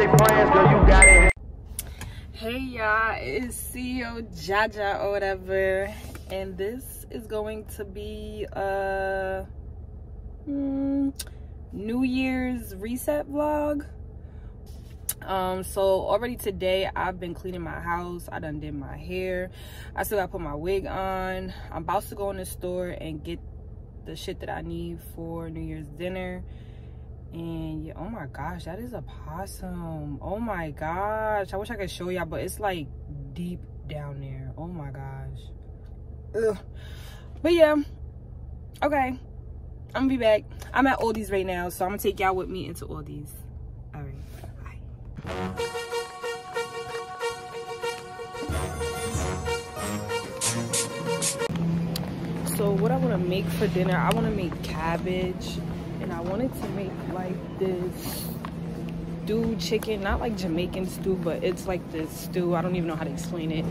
birthday plans, girl, you got it. Hey y'all, it's CEO Jaja or whatever, and this is going to be a mm, New Year's reset vlog. Um, so already today I've been cleaning my house. I done did my hair. I still gotta put my wig on. I'm about to go in the store and get the shit that I need for New Year's dinner oh my gosh that is a possum oh my gosh i wish i could show y'all but it's like deep down there. Oh my gosh. Ugh. but yeah okay. I'm gonna be back. I'm at aldi's right now so i'm gonna take y'all with me into aldi's. All right. Bye. So what i want to make for dinner i want to make cabbage and I wanted to make like this stew chicken, not like Jamaican stew, but it's like this stew. I don't even know how to explain it.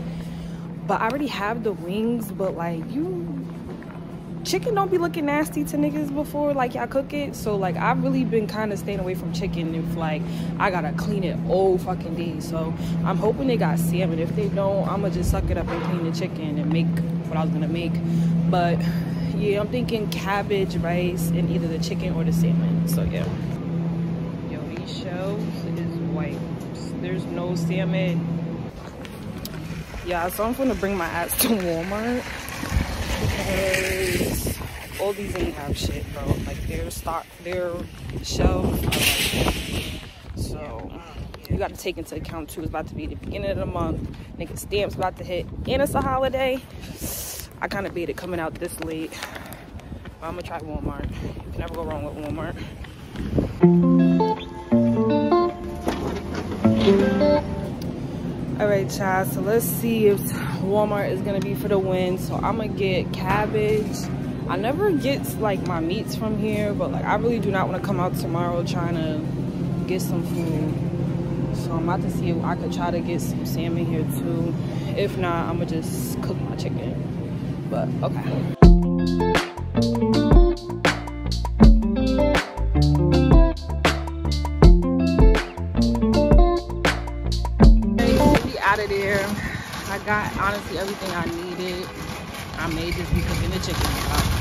But I already have the wings, but like you chicken don't be looking nasty to niggas before like y'all cook it so like i've really been kind of staying away from chicken if like i gotta clean it all fucking day so i'm hoping they got salmon if they don't i'm gonna just suck it up and clean the chicken and make what i was gonna make but yeah i'm thinking cabbage rice and either the chicken or the salmon. So yeah. Yo these shelves is white. There's no salmon. Yeah so i'm gonna bring my ass to walmart. Because all these ain't have shit bro. Like their stock their shelves so you got to take into account too. It's about to be the beginning of the month. Nigga stamps about to hit. And it's a holiday I kind of beat it coming out this late. But I'm gonna try Walmart. You can never go wrong with Walmart. All right, child, so let's see if Walmart is gonna be for the win. So I'm gonna get cabbage. I never get like my meats from here, but like I really do not wanna come out tomorrow trying to get some food. So I'm about to see if I could try to get some salmon here too. If not, I'm gonna just cook my chicken but okay. out of there. I got honestly everything I needed. I made this be in the chicken.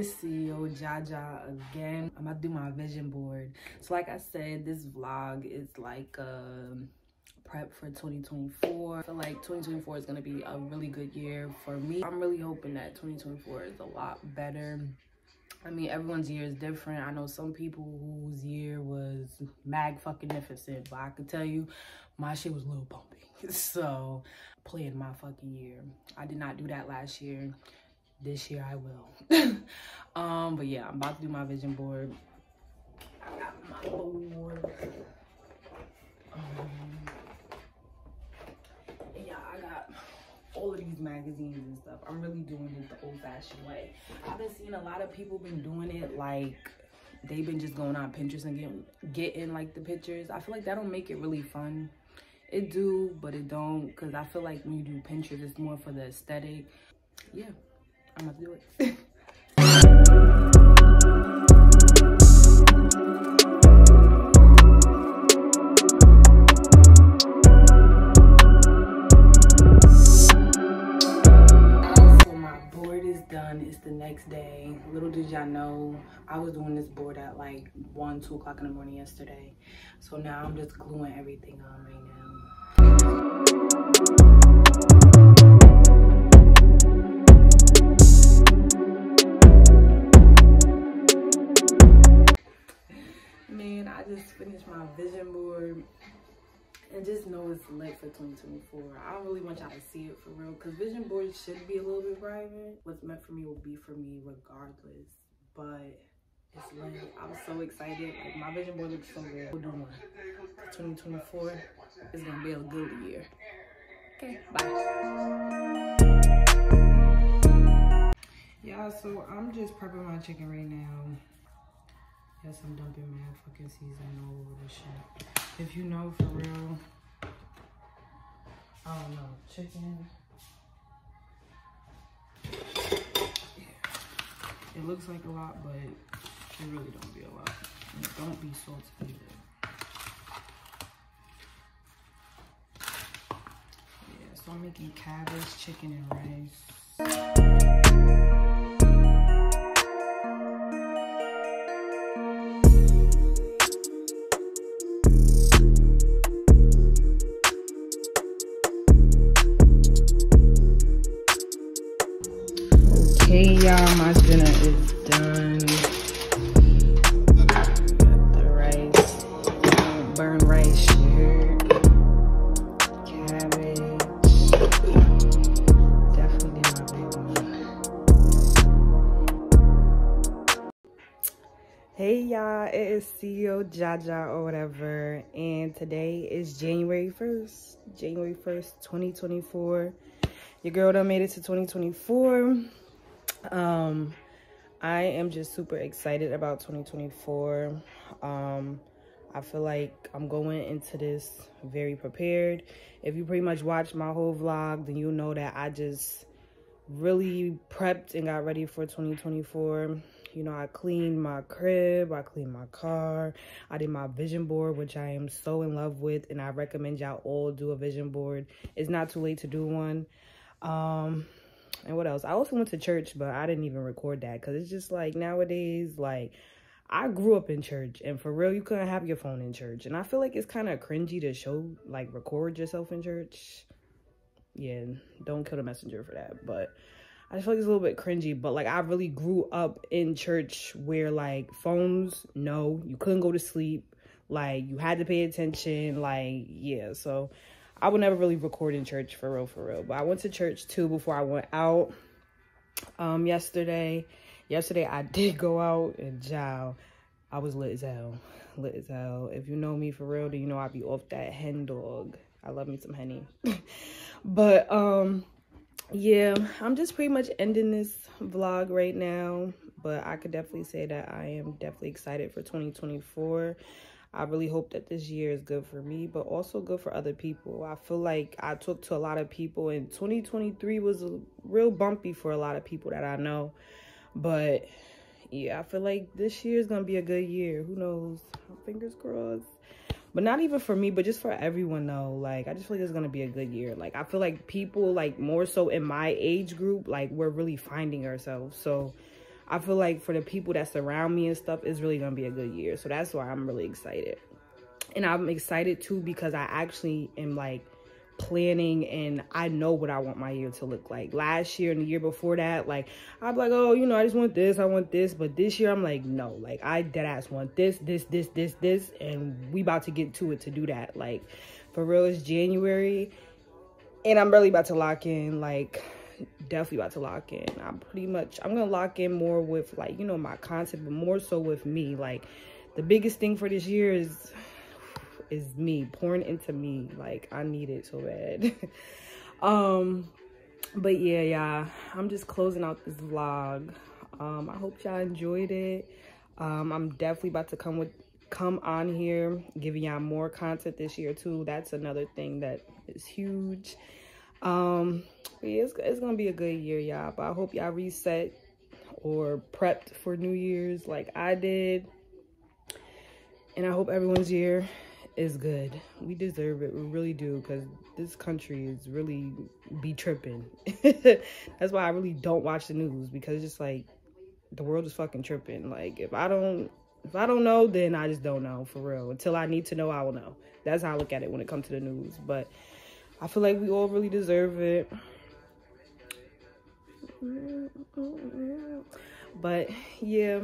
Ceo jaja again i'm to do my vision board so like i said this vlog is like um prep for 2024 i feel like 2024 is to be a really good year for me i'm really hoping that 2024 is a lot better I mean, everyone's year is different. I know some people whose year was mag fucking magnificent, but I can tell you, my shit was a little bumpy. So, playing my fucking year. I did not do that last year this year I will. um, but yeah, I'm about to do my vision board. I got my board. Um, yeah, I got all of these magazines and stuff. I'm really doing it the old-fashioned way. I've been seeing a lot of people been doing it like they've been just going on Pinterest and getting getting like the pictures. I feel like that don't make it really fun. It do, but it don't because I feel like when you do Pinterest, it's more for the aesthetic. Yeah. I'm gonna do it. done. It's the next day. Little did y'all know i was doing this board at like one two o'clock in the morning yesterday. So now i'm just gluing everything on right just know it's lit for 2024. I don't really want y'all to see it for real because vision boards should be a little bit private. What's meant for me will be for me regardless. But it's lit. I'm so excited. Like my vision board looks so good. We're doing 2024 is gonna be a good year. Okay, bye. Yeah, so I'm just prepping my chicken right now. Yes, I'm dumping mad fucking season all over this shit. If you know for real, I don't know, chicken. Yeah. It looks like a lot, but it really don't be a lot. And don't be salty either. Yeah, so I'm making cabbage, chicken, and y'all, it is CEO Jaja or whatever, and today is January 1st, January 1st, 2024. Your girl done made it to 2024 um i am just super excited about 2024 um i feel like i'm going into this very prepared. If you pretty much watched my whole vlog then you'll know that i just really prepped and got ready for 2024 you know i cleaned my crib i cleaned my car i did my vision board which i am so in love with and i recommend y'all all do a vision board it's not too late to do one um and what else? I also went to church, but I didn't even record that because it's just like nowadays, like I grew up in church and for real, you couldn't have your phone in church. And I feel like it's kind of cringy to show, like record yourself in church. Yeah, don't kill the messenger for that. But I just feel like it's a little bit cringy. But like I really grew up in church where like phones, no, you couldn't go to sleep. Like you had to pay attention. Like, yeah, so I would never really record in church for real, for real. But I went to church too before I went out um, yesterday. Yesterday I did go out and jow. I was lit as hell. Lit as hell. If you know me for real, then you know I be off that hen dog. I love me some henny. but um yeah, I'm just pretty much ending this vlog right now. But I could definitely say that I am definitely excited for 2024. I really hope that this year is good for me, but also good for other people. I feel like I talked to a lot of people, and 2023 was real bumpy for a lot of people that I know. But yeah, I feel like this year is gonna be a good year. Who knows? Fingers crossed. But not even for me, but just for everyone though. Like I just feel like it's gonna be a good year. Like I feel like people like more so in my age group, like we're really finding ourselves. So I feel like for the people that surround me and stuff, it's really to be a good year. So that's why I'm really excited. And I'm excited too because I actually am like planning and I know what I want my year to look like. Last year and the year before that, like I'm like, oh, you know, I just want this, I want this. But this year I'm like, no, like I dead ass want this, this, this, this, this, and we about to get to it to do that. Like for real, it's January, and I'm really about to lock in like definitely about to lock in. I'm pretty much, I'm to lock in more with like, you know, my content, but more so with me. Like the biggest thing for this year is, is me pouring into me. Like I need it so bad. um, but yeah, yeah, I'm just closing out this vlog. Um, I hope y'all enjoyed it. Um, I'm definitely about to come with, come on here, giving y'all more content this year too. That's another thing that is huge. Um, yeah, it's, it's gonna be a good year, y'all. But I hope y'all reset or prepped for New Year's like I did. And I hope everyone's year is good. We deserve it. We really do because this country is really be tripping. That's why I really don't watch the news because it's just like the world is fucking tripping. Like if I don't if I don't know, then I just don't know for real. Until I need to know, I will know. That's how I look at it when it comes to the news. But I feel like we all really deserve it. But yeah,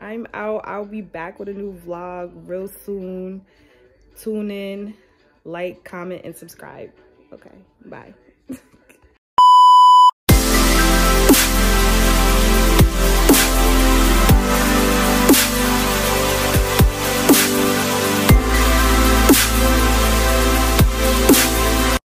I'm out. I'll be back with a new vlog real soon. Tune in, like, comment, and subscribe. Okay, bye.